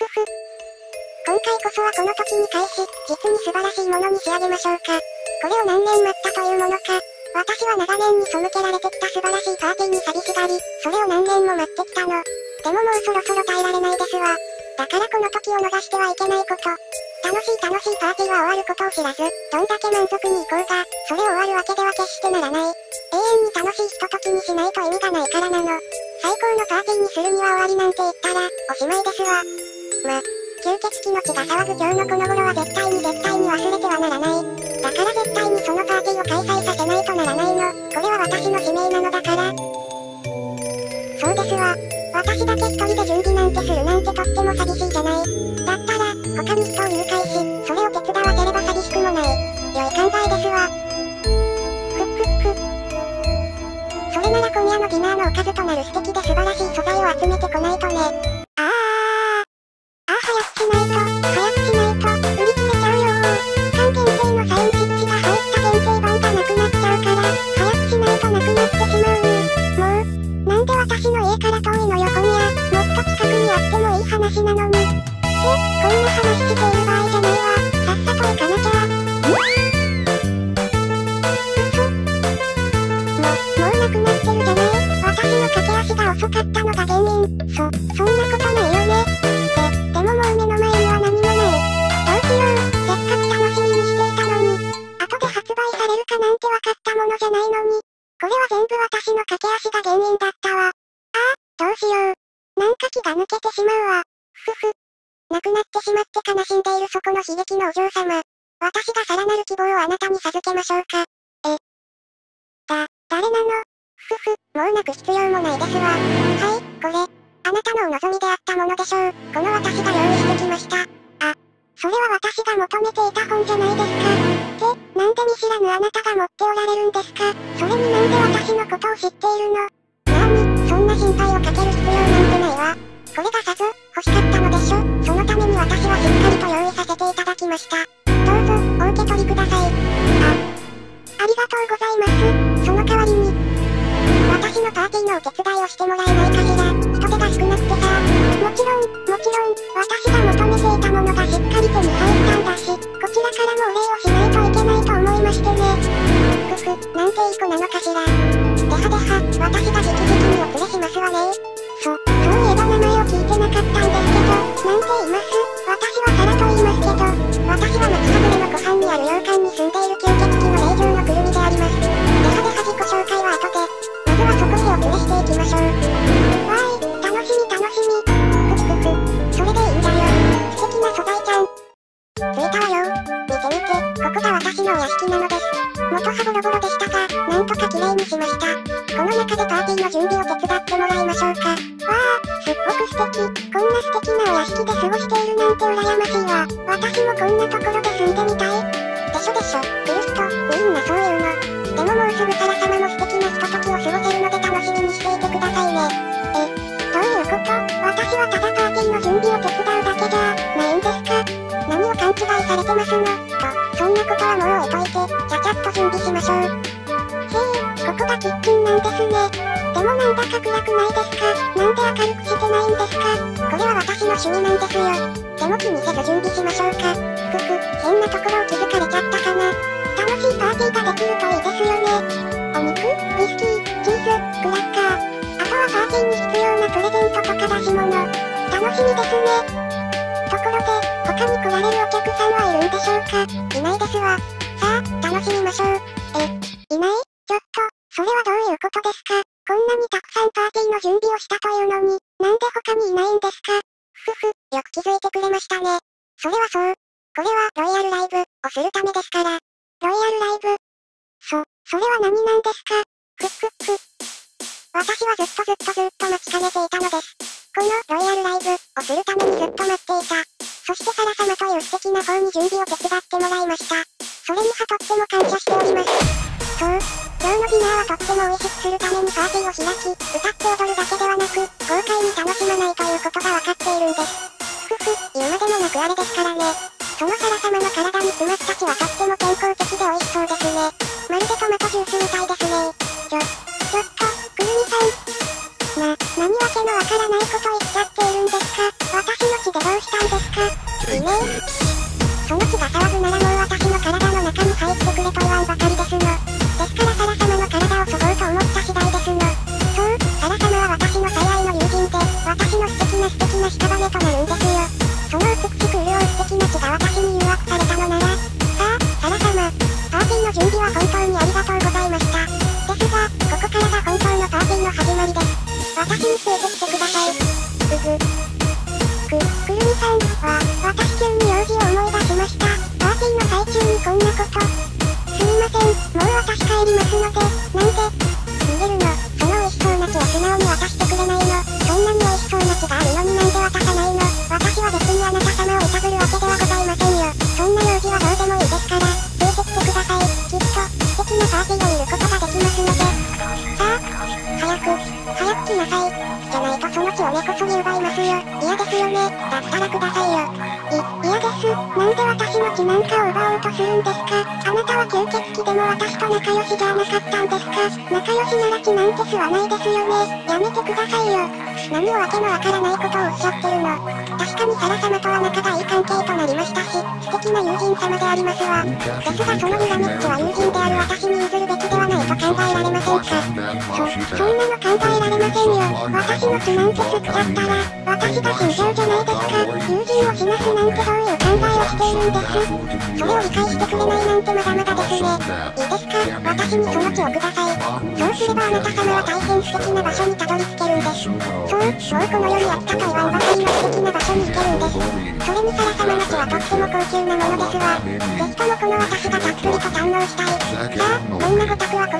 今回こそはこの時に返し、実に素晴らしいものに仕上げましょうか。これを何年待ったというものか。私は長年に背けられてきた素晴らしいパーティーに寂しがり、それを何年も待ってきたの。でももうそろそろ耐えられないですわ。だからこの時を逃してはいけないこと。楽しい楽しいパーティーは終わることを知らず、どんだけ満足に行こうが、それを終わるわけでは決してならない。永遠に楽しいひとときにしないと意味がないからなの。最高のパーティーにするには終わりなんて言ったら、おしまいですわ。ま、吸血鬼の血が騒ぐ今日のこの頃は絶対に絶対に忘れてはならない。だから絶対にそのパーティーを開催させないとならないの。これは私の使命なのだから。そうですわ。私だけ一人で準備なんてするなんてとっても寂しいじゃない。だったら、他に人を誘拐し、それを手伝わせれば寂しくもない。良い考えですわ。ふっふっふ。それなら今夜のディナーのおかずとなる素敵で素晴らしい素材を集めてこないとね。早くしないと、早くしないと、売り切れちゃうよー。間限定のサインチッチが入った限定版がなくなっちゃうから、早くしないとなくなってしまうもう、なんで私の家から遠いのよ本屋、もっと近くにあってもいい話なのに。って、こんな話している場合じゃないわ、さっさと行かなきゃ。もうなくなってるじゃない私の駆け足が遅かったのが原因そそんなことないよしよう。なんか気が抜けてしまうわ。ふふ。亡くなってしまって悲しんでいるそこの悲劇のお嬢様。私がさらなる希望をあなたに授けましょうか。え。だ、誰なの？ふふ、もう泣く必要もないですわ。はい、これ。あなたのお望みであったものでしょう。この私が用意してきました。あ、それは私が求めていた本じゃないですか。って、なんで見知らぬあなたが持っておられるんですか？それになんで私のことを知っているの？なに、んな心配をかける必要なんてないわ。これがさぞ、欲しかったのでしょそのために私はしっかりと用意させていただきました。どうぞ、お受け取りください。あ、ありがとうございます。その代わりに、私のパーティーのお手伝いをしてもらえないかしら。人手が少なくてさ。もちろん、もちろん、私が求めていたものがしっかり手に入ったんだし、こちらからもお礼をしないといけないと思いましてね。ふふ、なんていい子なのかしら。ではでは、私が直々にお連れしますわね。そ、そういえば名前を聞いてなかったんですけど、なんて言います私はサラと言いますけど、私は町外れの湖畔にある洋館に住んでいる吸血鬼の霊獣のくるみであります。ではでは自己紹介は後で。まずはそこにお連れしていきましょう。わーい、楽しみ楽しみ。ふふふ、それでいいんだよ。素敵な素材ちゃん。着いたわよ。見て見て、ここが私のお屋敷なので。元はボロボロでしたが、なんとか綺麗にしました。この中でパーティーの準備を手伝ってもらいましょうか。わあ、すっごく素敵こんな素敵なお屋敷で過ごしているなんて羨ましいわ。私もこんなところで住んでみたい。でしょでしょ、来る人、ウィーンなそういうの。っと準備しましょう。へえ、ここがキッチンなんですね。でもなんだか暗くないですかなんで明るくしてないんですかこれは私の趣味なんですよ。でも気にせず準備しましょうか。ふふ、変なところを気づかれちゃったかな。楽しいパーティーができるといいですよね。お肉、ウイスキー、チーズ、クラッカー。あとはパーティーに必要なプレゼントとか出し物。楽しみですね。ところで、他に来られるお客さんはいるんでしょうかいないですわ。さあ、楽しみましょう。ですかこんなにたくさんパーティーの準備をしたというのに、なんで他にいないんですか？ふふ、よく気づいてくれましたね。それはそう。これはロイヤルライブをするためですから。ロイヤルライブ。そ、それは何なんですか？ふっふっふ。私はずっとずっとずっと待ちかねていたのです。このロイヤルライブをするためにずっと待っていた。そしてサラ様という素敵な方に準備を手伝ってもらいました。それにはとっても感謝しております。そう、今日のディナーはとっても美味しくするためにパーティーを開き、歌って踊るだけではなく、豪快に楽しまないということがわかっているんです。ふふ、言うまでもなくあれですからね。そのサラ様の体に詰まった血はとっても私についてきてください。うぐ。く、くるみさんは、私急に用事を思い出しました。パーティーの最中にこんなこと。すみません、もう私帰りますので、だったらくださいよ。い、嫌です。なんで私の血なんかを奪おうとするんですか？あなたは吸血鬼でも私と仲良しじゃなかったんですか？仲良しなら血なんて吸わないですよね。やめてくださいよ。何をわけのわからないことをおっしゃってるの。確かにサラ様とは仲がいい関係となりましたし、素敵な友人様でありますわ。ですがそのにらめっちは友人である私に譲るべきと考えられませんかそ、そんなの考えられませんよ。私の血なんて吸っちゃったら、私が死んじゃうじゃないですか。友人を死なすなんてどういう考えをしているんです。それを理解してくれないなんてまだまだですね。いいですか私にその血をください。そうすればあなた様は大変素敵な場所にたどり着けるんです。そう、もうこの世にあったかいわんばかりの素敵な場所に行けるんです。それにサラ様の血はとっても高級なものですわ。ぜひともこの私がたっぷりと堪能したい。さあ、どんなご託はこ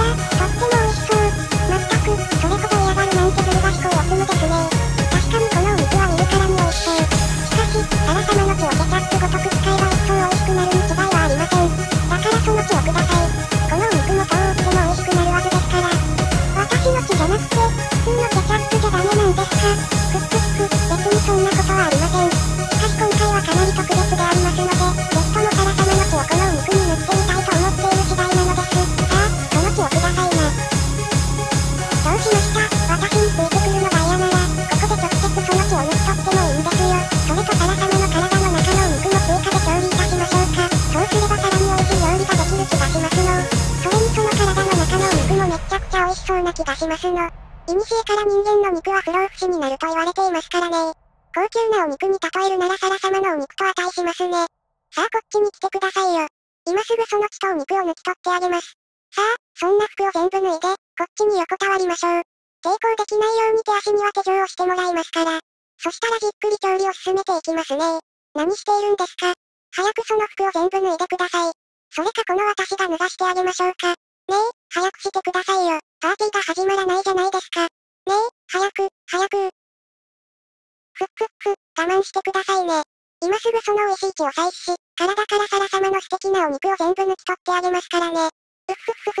肉は不老不死になると言われていますからね高級なお肉に例えるならサラ様のお肉と値しますね。さあこっちに来てくださいよ。今すぐその血とお肉を抜き取ってあげます。さあ、そんな服を全部脱いで、こっちに横たわりましょう。抵抗できないように手足には手錠をしてもらいますから。そしたらじっくり調理を進めていきますね。何しているんですか？早くその服を全部脱いでください。それかこの私が脱がしてあげましょうか。ねえ、早くしてくださいよ。パーティーが始まらないじゃないですか。ねえ、早く、早く。ふっふっふ、我慢してくださいね。今すぐその美味しい血を採取し、体からサラ様の素敵なお肉を全部抜き取ってあげますからね。うっふっふふっふっふっふ